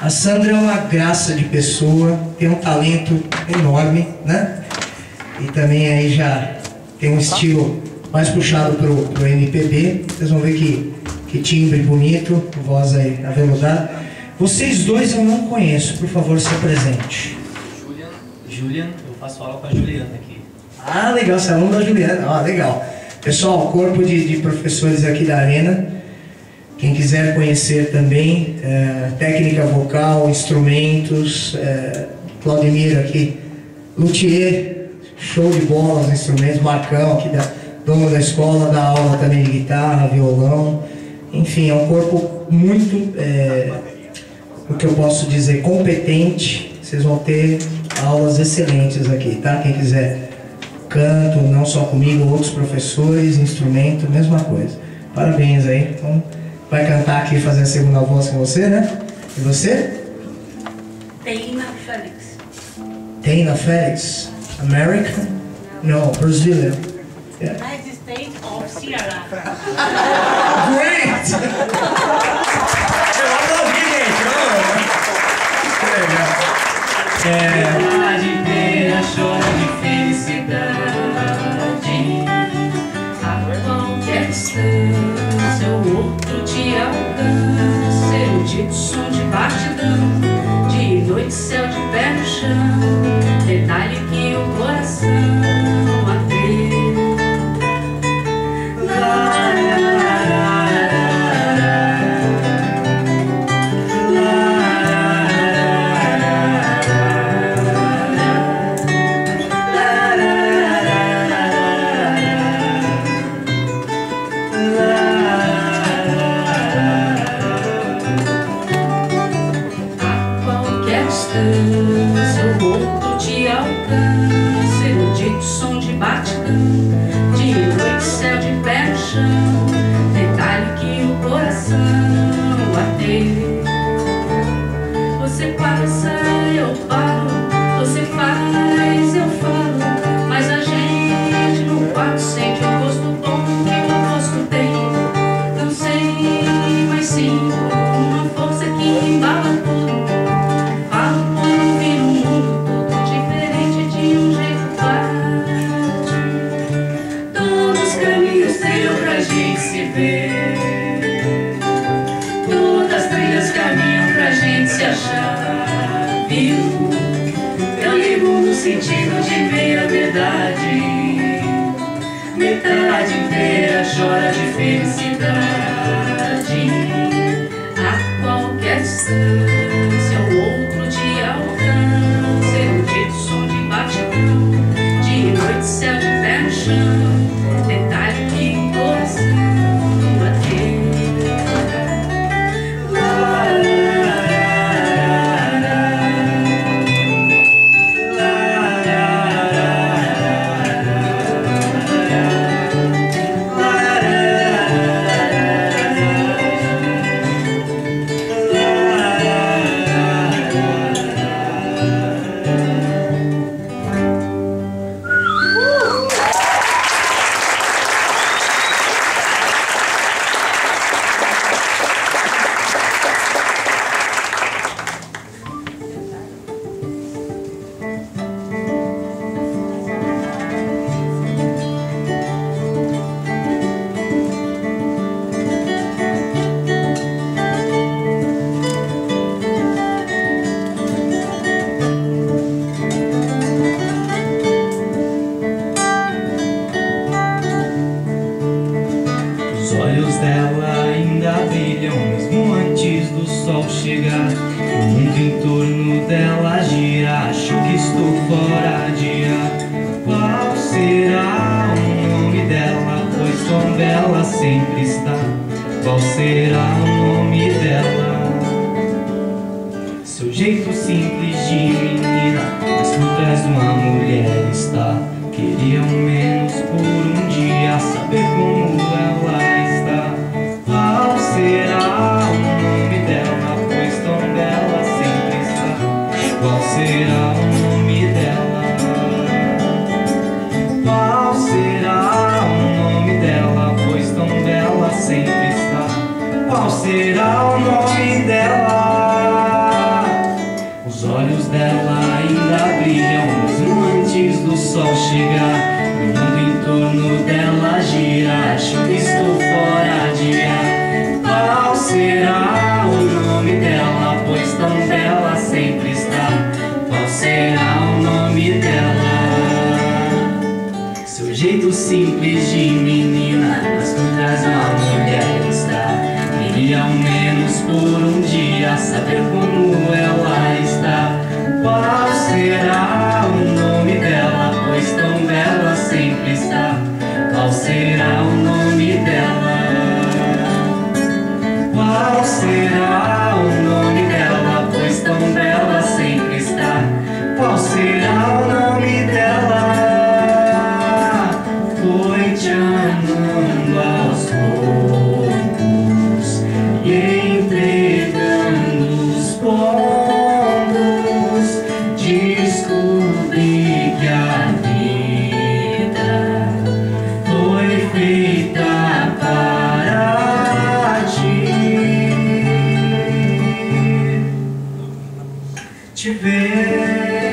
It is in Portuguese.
A Sandra é uma graça de pessoa, tem um talento enorme, né? E também aí já tem um estilo mais puxado pro, pro MPB. Vocês vão ver que, que timbre bonito, voz aí aveludada. Vocês dois eu não conheço, por favor, se apresente. Julian, Julian, eu faço aula com a Juliana aqui. Ah, legal, você é aluno da Juliana. Ah, legal. Pessoal, corpo de, de professores aqui da Arena. Quem quiser conhecer também, é, técnica vocal, instrumentos, é, aqui, luthier, show de bola os instrumentos, Marcão aqui, da, dono da escola, dá aula também de guitarra, violão. Enfim, é um corpo muito, é, o que eu posso dizer, competente. Vocês vão ter aulas excelentes aqui, tá? Quem quiser canto, não só comigo, outros professores, instrumento, mesma coisa. Parabéns aí. Então, vai cantar aqui e fazer a segunda voz com você, né? E você? Teina Félix. Teina Félix. American? No, Brazilian. Yeah. United States of Ceará. Great! Eu aplaudi, gente. Que legal. É, Cidade inteira chora de felicidade. A qualquer distância, o outro te alcança. Erudito som de batidão, de noite céu de pé no chão. Detalhe que o coração batidão, achar, viu? Eu ligo no sentido de meia verdade. Metade inteira chora de felicidade. A qualquer distância, estou fora de ar. Qual será o nome dela? Pois tão bela sempre está. Qual será o nome dela? Seu jeito simples de menina, mas por trás de uma mulher está. Queriam menos por um dia saber como ela está. será o nome dela? Os olhos dela ainda brilham mesmo antes do sol chegar. O mundo em torno dela gira, acho que Baby.